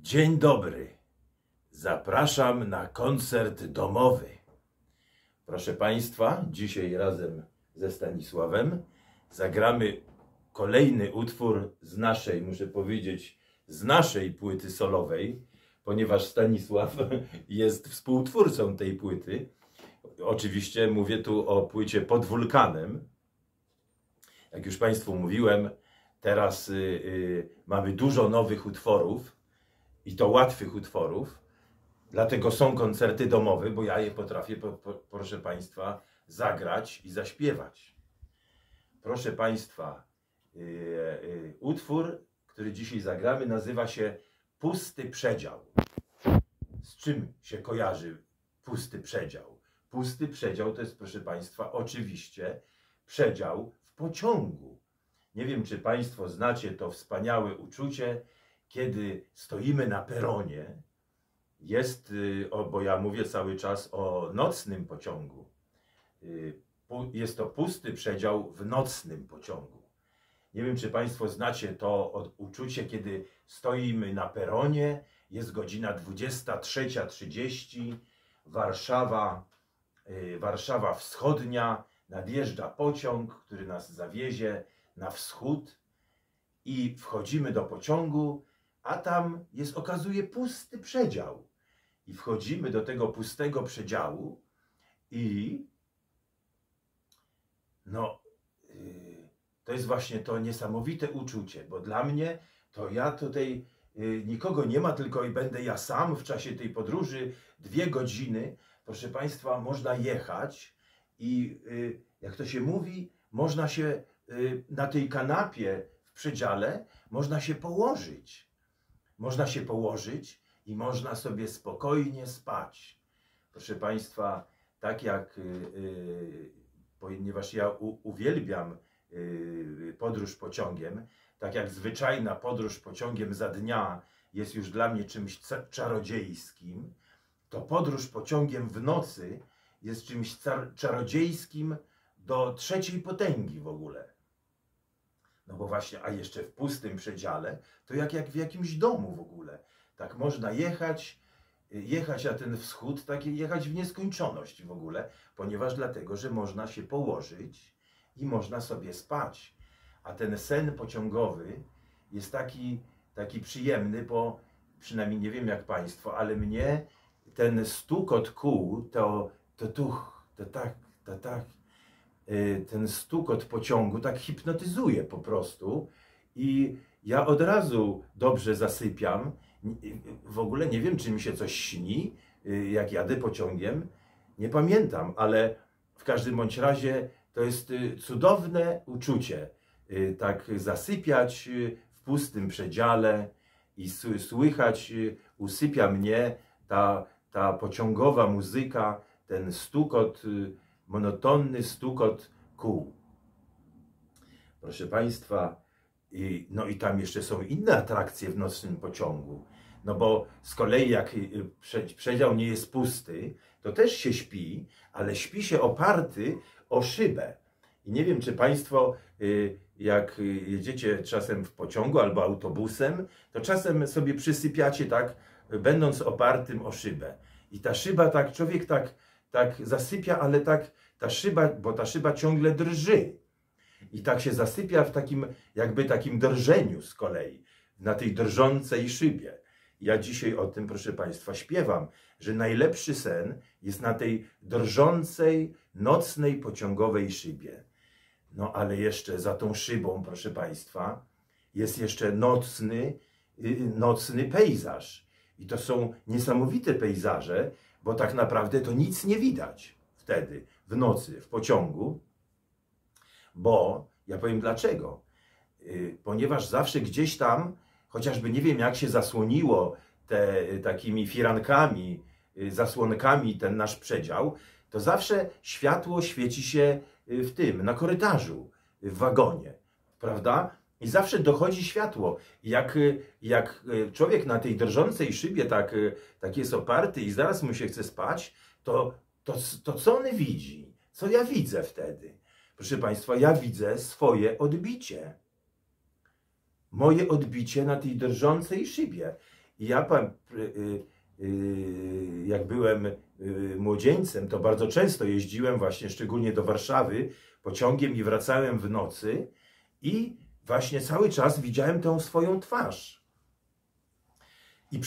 Dzień dobry. Zapraszam na koncert domowy. Proszę Państwa, dzisiaj razem ze Stanisławem zagramy kolejny utwór z naszej, muszę powiedzieć, z naszej płyty solowej, ponieważ Stanisław jest współtwórcą tej płyty. Oczywiście mówię tu o płycie pod wulkanem. Jak już Państwu mówiłem, teraz y, y, mamy dużo nowych utworów i to łatwych utworów. Dlatego są koncerty domowe, bo ja je potrafię, po, po, proszę Państwa, zagrać i zaśpiewać. Proszę Państwa, y, y, utwór, który dzisiaj zagramy, nazywa się Pusty Przedział. Z czym się kojarzy pusty przedział? Pusty przedział to jest, proszę Państwa, oczywiście przedział w pociągu. Nie wiem, czy Państwo znacie to wspaniałe uczucie, kiedy stoimy na peronie. Jest, y, bo ja mówię cały czas o nocnym pociągu. Y, Jest to pusty przedział w nocnym pociągu. Nie wiem, czy Państwo znacie to uczucie, kiedy stoimy na peronie, jest godzina 23.30, Warszawa, y, Warszawa Wschodnia, nadjeżdża pociąg, który nas zawiezie na wschód i wchodzimy do pociągu, a tam jest, okazuje, pusty przedział. I wchodzimy do tego pustego przedziału i no, yy, to jest właśnie to niesamowite uczucie, bo dla mnie to ja tutaj yy, nikogo nie ma, tylko i będę ja sam w czasie tej podróży, dwie godziny, proszę Państwa, można jechać i yy, jak to się mówi, można się yy, na tej kanapie w przedziale, można się położyć. Można się położyć i można sobie spokojnie spać. Proszę Państwa, tak jak, y, y, ponieważ ja uwielbiam y, podróż pociągiem, tak jak zwyczajna podróż pociągiem za dnia jest już dla mnie czymś czarodziejskim, to podróż pociągiem w nocy jest czymś czarodziejskim do trzeciej potęgi w ogóle. No bo właśnie, a jeszcze w pustym przedziale, to jak, jak w jakimś domu w ogóle. Tak można jechać, jechać na ten wschód, tak jechać w nieskończoność w ogóle, ponieważ dlatego, że można się położyć i można sobie spać. A ten sen pociągowy jest taki, taki przyjemny, bo przynajmniej nie wiem jak Państwo, ale mnie ten stukot kół, to, to tuch, to tak, to tak, ten stukot pociągu tak hipnotyzuje po prostu i ja od razu dobrze zasypiam. N- W ogóle nie wiem, czy mi się coś śni, y, jak jadę pociągiem. Nie pamiętam, ale w każdym bądź razie to jest y, cudowne uczucie. y, Tak zasypiać y, w pustym przedziale i słychać, y, usypia mnie ta, ta pociągowa muzyka, ten stukot, y, monotonny stukot kół. Proszę Państwa, i, no i tam jeszcze są inne atrakcje w nocnym pociągu. No bo z kolei jak y, prze- przedział nie jest pusty, to też się śpi, ale śpi się oparty o szybę. I nie wiem, czy Państwo, y, jak y, jedziecie czasem w pociągu albo autobusem, to czasem sobie przysypiacie tak, będąc opartym o szybę. I ta szyba tak, człowiek tak, tak zasypia, ale tak ta szyba, bo ta szyba ciągle drży. I tak się zasypia w takim, jakby takim drżeniu z kolei, na tej drżącej szybie. Ja dzisiaj o tym, proszę Państwa, śpiewam, że najlepszy sen jest na tej drżącej, nocnej, pociągowej szybie. No ale jeszcze za tą szybą, proszę Państwa, jest jeszcze nocny, y, nocny pejzaż. I to są niesamowite pejzaże, bo tak naprawdę to nic nie widać wtedy, w nocy, w pociągu, bo ja powiem dlaczego. Y, Ponieważ zawsze gdzieś tam, chociażby nie wiem jak się zasłoniło te y, takimi firankami, y, zasłonkami ten nasz przedział, to zawsze światło świeci się w tym, na korytarzu, w wagonie, prawda? I zawsze dochodzi światło. Jak, y, jak y, człowiek na tej drżącej szybie tak, y, tak jest oparty i zaraz mu się chce spać, to, to, to co on widzi? Co ja widzę wtedy? Proszę Państwa, ja widzę swoje odbicie. Moje odbicie na tej drżącej szybie. I ja pan, jak byłem młodzieńcem, to bardzo często jeździłem właśnie szczególnie do Warszawy pociągiem i wracałem w nocy i właśnie cały czas widziałem tą swoją twarz. I,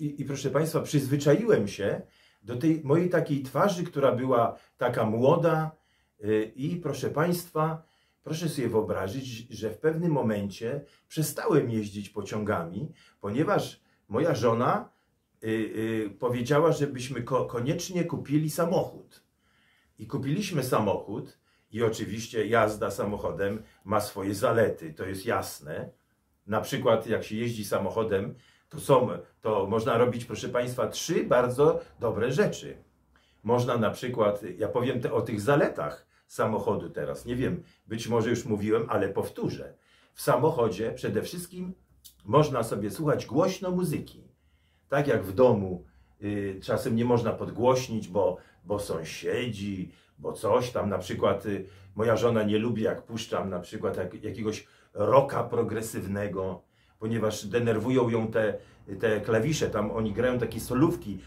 i, I proszę Państwa, przyzwyczaiłem się do tej mojej takiej twarzy, która była taka młoda. y, I proszę Państwa, proszę sobie wyobrazić, że w pewnym momencie przestałem jeździć pociągami, ponieważ moja żona y, y, powiedziała, żebyśmy ko- koniecznie kupili samochód. I kupiliśmy samochód, i oczywiście jazda samochodem ma swoje zalety, to jest jasne. Na przykład, jak się jeździ samochodem, to są, to można robić, proszę Państwa, trzy bardzo dobre rzeczy. Można na przykład, ja powiem te, o tych zaletach samochodu teraz. Nie wiem, być może już mówiłem, ale powtórzę. W samochodzie przede wszystkim można sobie słuchać głośno muzyki. Tak jak w domu y, czasem nie można podgłośnić, bo, bo sąsiedzi, bo coś tam. Na przykład y, moja żona nie lubi, jak puszczam na przykład jak, jakiegoś rocka progresywnego, ponieważ denerwują ją te, te klawisze. Tam oni grają takie solówki.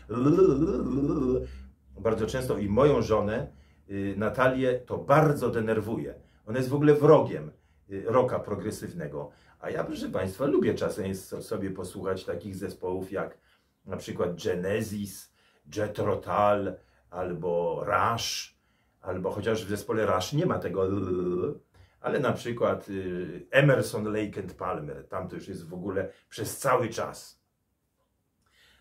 Bardzo często i moją żonę, y, Natalię, to bardzo denerwuje. Ona jest w ogóle wrogiem y, rocka progresywnego. A ja, proszę Państwa, lubię czasem sobie posłuchać takich zespołów jak na przykład Genesis, Jethro Tull albo Rush, albo chociaż w zespole Rush nie ma tego ale na przykład y, Emerson, Lake and Palmer, tam to już jest w ogóle przez cały czas.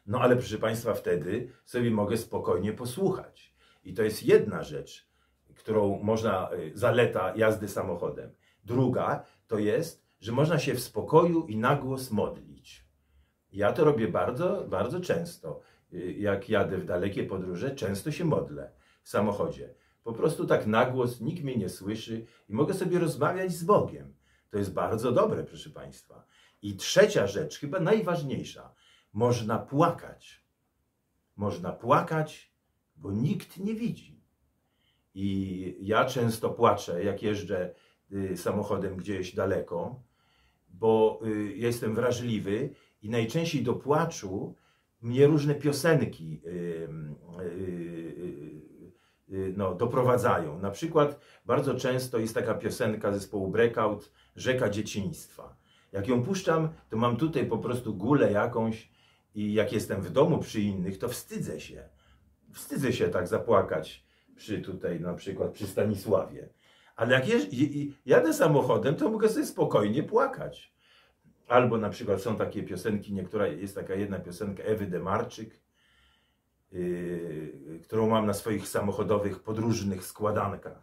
No ale proszę Państwa, wtedy sobie mogę spokojnie posłuchać. I to jest jedna rzecz, którą można, y, zaleta jazdy samochodem. Druga to jest, że można się w spokoju i na głos modlić. Ja to robię bardzo, bardzo często. Y, Jak jadę w dalekie podróże, często się modlę w samochodzie. Po prostu tak na głos, nikt mnie nie słyszy i mogę sobie rozmawiać z Bogiem. To jest bardzo dobre, proszę Państwa. I trzecia rzecz, chyba najważniejsza, można płakać. Można płakać, bo nikt nie widzi. I ja często płaczę, jak jeżdżę y, samochodem gdzieś daleko, bo y, jestem wrażliwy i najczęściej do płaczu mnie różne piosenki y, no, doprowadzają. Na przykład bardzo często jest taka piosenka zespołu Breakout Rzeka Dzieciństwa. Jak ją puszczam, to mam tutaj po prostu gulę jakąś i jak jestem w domu przy innych, to wstydzę się. Wstydzę się tak zapłakać przy tutaj na przykład przy Stanisławie. Ale jak jadę samochodem, to mogę sobie spokojnie płakać. Albo na przykład są takie piosenki, niektóra jest taka jedna piosenka Ewy Demarczyk, yy, którą mam na swoich samochodowych podróżnych składankach.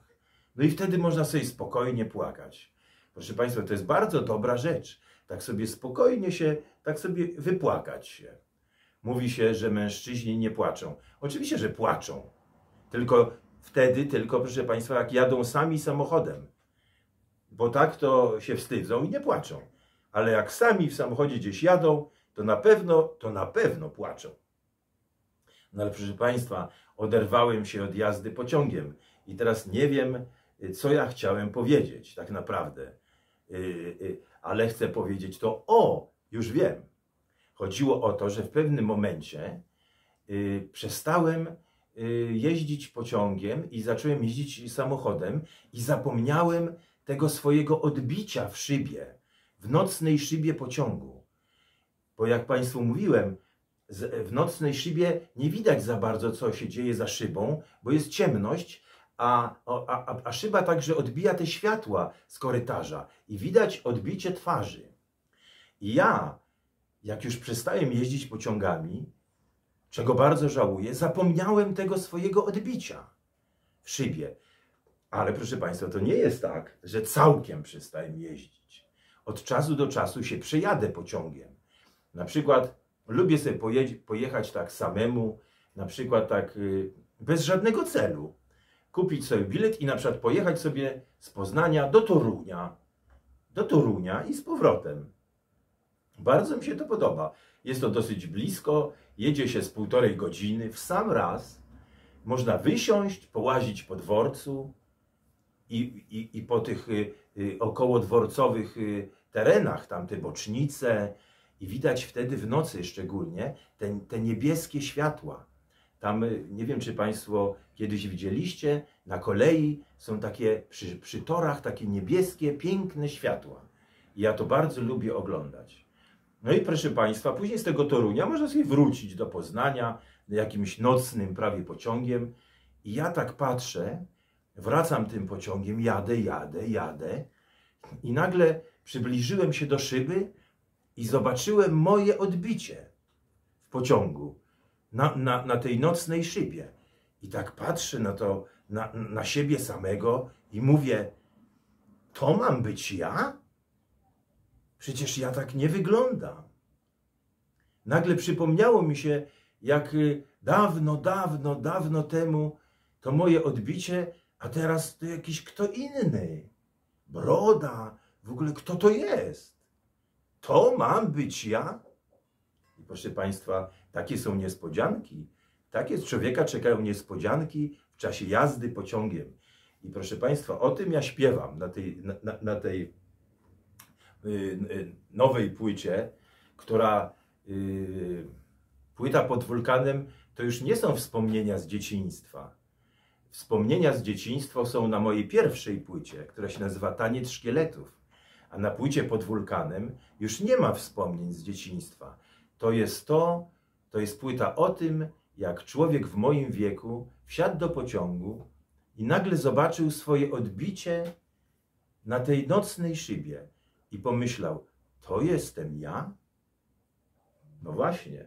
No i wtedy można sobie spokojnie płakać. Proszę Państwa, to jest bardzo dobra rzecz. Tak sobie spokojnie się, tak sobie wypłakać się. Mówi się, że mężczyźni nie płaczą. Oczywiście, że płaczą. Tylko wtedy, tylko proszę Państwa, jak jadą sami samochodem. Bo tak to się wstydzą i nie płaczą. Ale jak sami w samochodzie gdzieś jadą, to na pewno, to na pewno płaczą. No ale proszę Państwa, oderwałem się od jazdy pociągiem i teraz nie wiem, y, co ja chciałem powiedzieć tak naprawdę. Y, y, Ale chcę powiedzieć to, o, już wiem. Chodziło o to, że w pewnym momencie przestałem jeździć pociągiem i zacząłem jeździć samochodem i zapomniałem tego swojego odbicia w szybie, w nocnej szybie pociągu. Bo jak Państwu mówiłem, w nocnej szybie nie widać za bardzo, co się dzieje za szybą, bo jest ciemność, a, a, a, szyba także odbija te światła z korytarza i widać odbicie twarzy. I ja, jak już przestałem jeździć pociągami, czego bardzo żałuję, zapomniałem tego swojego odbicia w szybie. Ale proszę Państwa, to nie jest tak, że całkiem przestałem jeździć. Od czasu do czasu się przejadę pociągiem. Na przykład lubię sobie poje- pojechać tak samemu, na przykład tak y, bez żadnego celu. Kupić sobie bilet i na przykład pojechać sobie z Poznania do Torunia. Do Torunia i z powrotem. Bardzo mi się to podoba. Jest to dosyć blisko, jedzie się z półtorej godziny w sam raz. Można wysiąść, połazić po dworcu i, i, i po tych y, y, okołodworcowych y, terenach, tam te bocznice I widać wtedy w nocy szczególnie te, te niebieskie światła. Tam, y, nie wiem czy Państwo kiedyś widzieliście, na kolei są takie, przy, przy torach takie niebieskie, piękne światła. I ja to bardzo lubię oglądać. No i proszę Państwa, później z tego Torunia można sobie wrócić do Poznania jakimś nocnym prawie pociągiem. I ja tak patrzę, wracam tym pociągiem, jadę, jadę, jadę. I nagle przybliżyłem się do szyby i zobaczyłem moje odbicie w pociągu na, na, na tej nocnej szybie. I tak patrzę na to, na, na siebie samego i mówię, to mam być ja? Przecież ja tak nie wyglądam. Nagle przypomniało mi się, jak y, dawno, dawno, dawno temu to moje odbicie, a teraz to jakiś kto inny. Broda, w ogóle kto to jest? To mam być ja? I proszę Państwa, takie są niespodzianki. Takie z człowieka czekają niespodzianki w czasie jazdy pociągiem. I proszę Państwa, o tym ja śpiewam na tej, na, na, na tej yy, nowej płycie, która yy, płyta pod wulkanem to już nie są wspomnienia z dzieciństwa. Wspomnienia z dzieciństwa są na mojej pierwszej płycie, która się nazywa Taniec Szkieletów. A na płycie pod wulkanem już nie ma wspomnień z dzieciństwa. To jest to, to jest płyta o tym, jak człowiek w moim wieku wsiadł do pociągu i nagle zobaczył swoje odbicie na tej nocnej szybie i pomyślał, to jestem ja? No właśnie.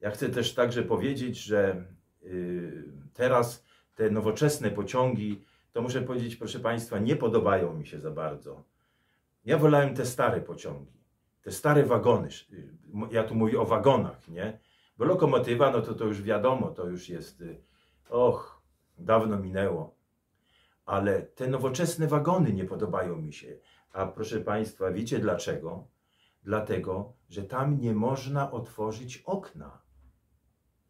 Ja chcę też także powiedzieć, że yy, teraz te nowoczesne pociągi, to muszę powiedzieć, proszę Państwa, nie podobają mi się za bardzo. Ja wolałem te stare pociągi, te stare wagony. Ja tu mówię o wagonach, nie? Bo lokomotywa, no to to już wiadomo, to już jest, y, och, dawno minęło. Ale te nowoczesne wagony nie podobają mi się. A proszę Państwa, wiecie dlaczego? Dlatego, że tam nie można otworzyć okna.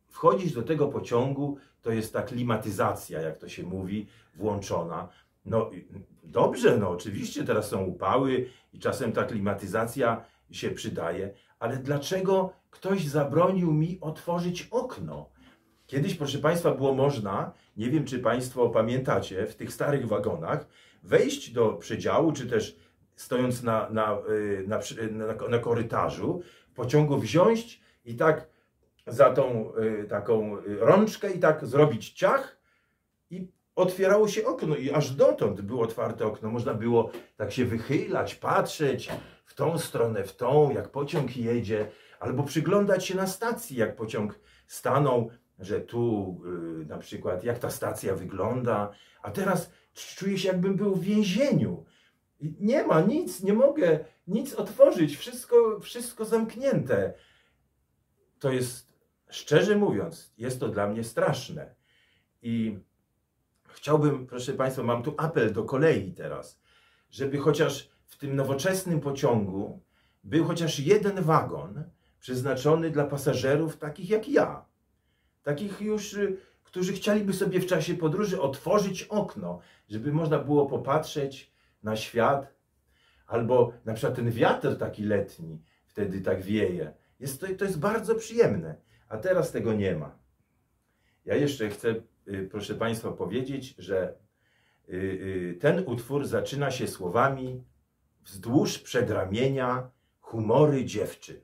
Wchodzisz do tego pociągu, to jest ta klimatyzacja, jak to się mówi, włączona. No dobrze, no oczywiście teraz są upały i czasem ta klimatyzacja się przydaje, ale dlaczego ktoś zabronił mi otworzyć okno? Kiedyś, proszę Państwa, było można, nie wiem czy Państwo pamiętacie, w tych starych wagonach wejść do przedziału, czy też stojąc na, na, y, na, na, korytarzu, pociągu wziąć i tak za tą y, taką rączkę i tak zrobić ciach i otwierało się okno i aż dotąd było otwarte okno. Można było tak się wychylać, patrzeć w tą stronę, w tą, jak pociąg jedzie, albo przyglądać się na stacji, jak pociąg stanął, że tu y, na przykład jak ta stacja wygląda, a teraz czuję się jakbym był w więzieniu. Nie ma nic, nie mogę nic otworzyć, wszystko, wszystko zamknięte. To jest Szczerze mówiąc, jest to dla mnie straszne. I chciałbym, proszę Państwa, mam tu apel do kolei teraz, żeby chociaż w tym nowoczesnym pociągu był chociaż jeden wagon przeznaczony dla pasażerów takich jak ja. Takich już, y, którzy chcieliby sobie w czasie podróży otworzyć okno, żeby można było popatrzeć na świat. Albo na przykład ten wiatr taki letni wtedy tak wieje. Jest to, to jest bardzo przyjemne a teraz tego nie ma. Ja jeszcze chcę, y, proszę Państwa, powiedzieć, że y, y, ten utwór zaczyna się słowami wzdłuż przedramienia humory dziewczyn.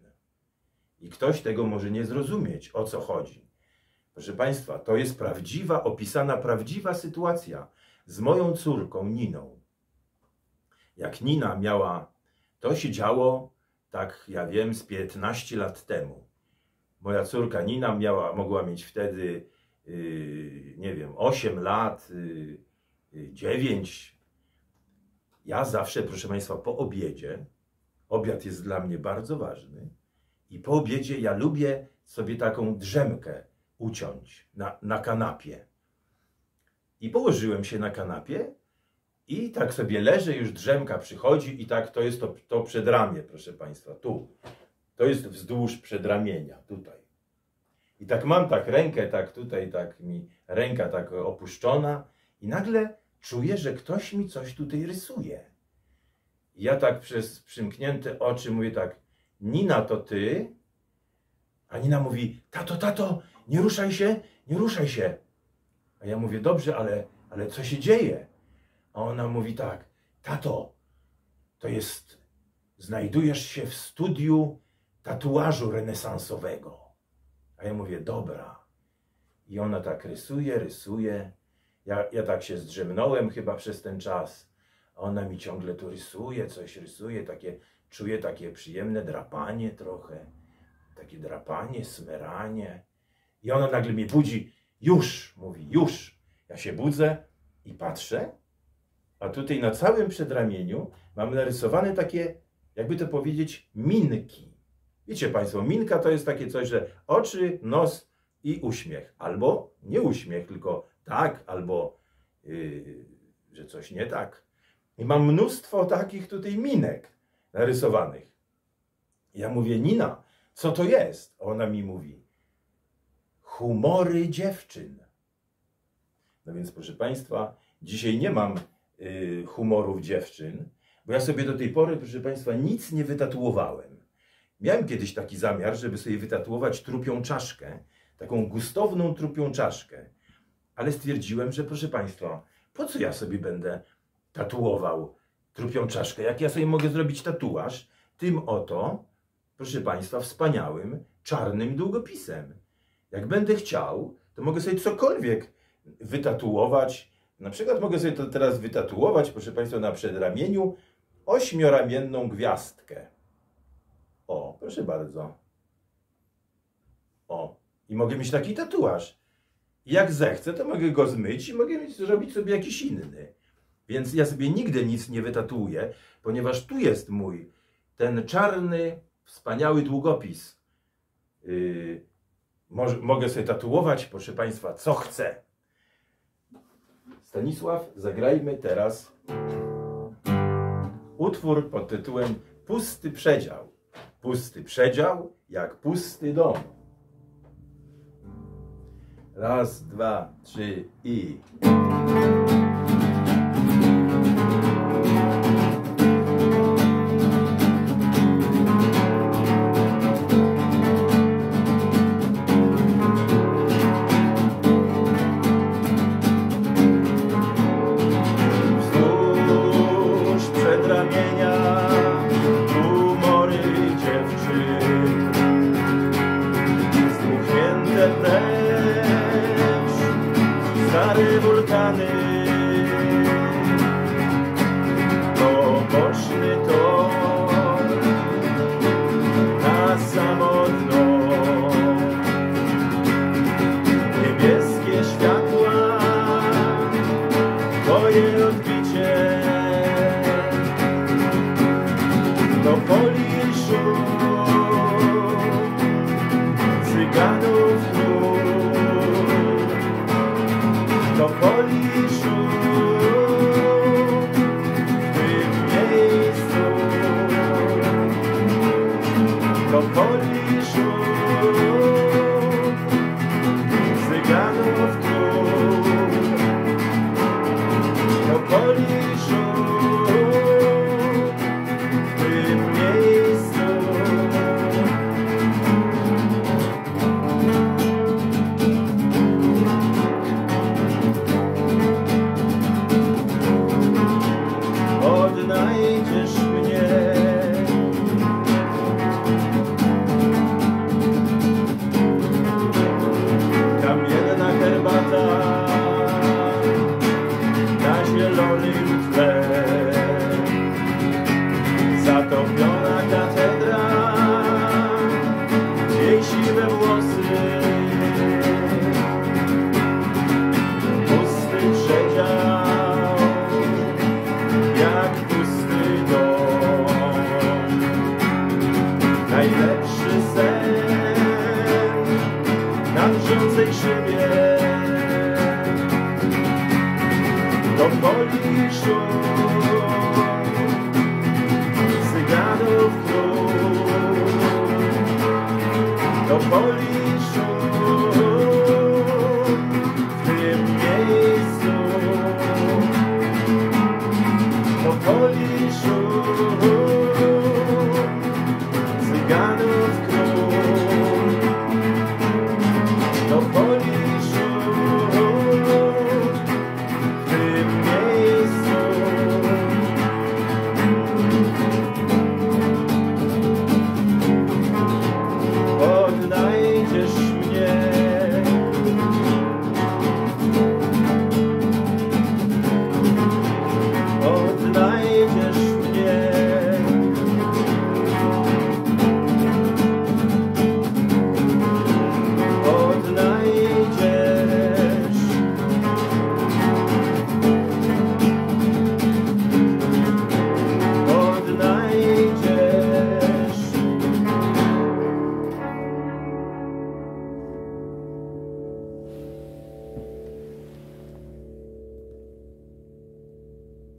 I ktoś tego może nie zrozumieć, o co chodzi. Proszę Państwa, to jest prawdziwa, opisana prawdziwa sytuacja z moją córką Niną. Jak Nina miała, to się działo, tak ja wiem, z 15 lat temu. Moja córka Nina miała, mogła mieć wtedy, nie wiem, 8 lat, yy, 9. Ja zawsze, proszę Państwa, po obiedzie, obiad jest dla mnie bardzo ważny, i po obiedzie ja lubię sobie taką drzemkę uciąć na, na kanapie. I położyłem się na kanapie i tak sobie leżę, już drzemka przychodzi i tak to jest to, to przedramię, proszę Państwa, tu. To jest wzdłuż przedramienia, tutaj. I tak mam tak rękę, tak tutaj, tak mi ręka tak opuszczona i nagle czuję, że ktoś mi coś tutaj rysuje. I ja tak przez przymknięte oczy mówię tak, Nina, to ty? A Nina mówi, tato, tato, nie ruszaj się, nie ruszaj się. A ja mówię, dobrze, ale, ale co się dzieje? A ona mówi tak, tato, to jest, znajdujesz się w studiu tatuażu renesansowego. A ja mówię, dobra. I ona tak rysuje, rysuje. Ja, ja tak się zdrzemnąłem chyba przez ten czas. A ona mi ciągle tu rysuje, coś rysuje, takie, czuję takie przyjemne drapanie trochę. Takie drapanie, smeranie. I ona nagle mnie budzi. Już, mówi, już. Ja się budzę i patrzę, a tutaj na całym przedramieniu mam narysowane takie, jakby to powiedzieć, minki. Wiecie Państwo, minka to jest takie coś, że oczy, nos i uśmiech. Albo nie uśmiech, tylko tak, albo yy, że coś nie tak. I mam mnóstwo takich tutaj minek narysowanych. Ja mówię, Nina, co to jest? Ona mi mówi, humory dziewczyn. No więc, proszę Państwa, dzisiaj nie mam y, humorów dziewczyn, bo ja sobie do tej pory, proszę Państwa, nic nie wytatuowałem. Miałem kiedyś taki zamiar, żeby sobie wytatuować trupią czaszkę, taką gustowną trupią czaszkę, ale stwierdziłem, że proszę Państwa, po co ja sobie będę tatuował trupią czaszkę, jak ja sobie mogę zrobić tatuaż tym oto, proszę Państwa, wspaniałym, czarnym długopisem. Jak będę chciał, to mogę sobie cokolwiek wytatuować. Na przykład mogę sobie to teraz wytatuować, proszę Państwa, na przedramieniu ośmioramienną gwiazdkę. O, proszę bardzo. O, i mogę mieć taki tatuaż. Jak zechcę, to mogę go zmyć i mogę mieć, zrobić sobie jakiś inny. Więc ja sobie nigdy nic nie wytatuję, ponieważ tu jest mój ten czarny, wspaniały długopis. Yy, mogę sobie tatuować, proszę Państwa, co chcę. Stanisław, zagrajmy teraz utwór pod tytułem Pusty Przedział. Pusty przedział, jak pusty dom. Raz, dwa, trzy i... to woli szum flor, król To woli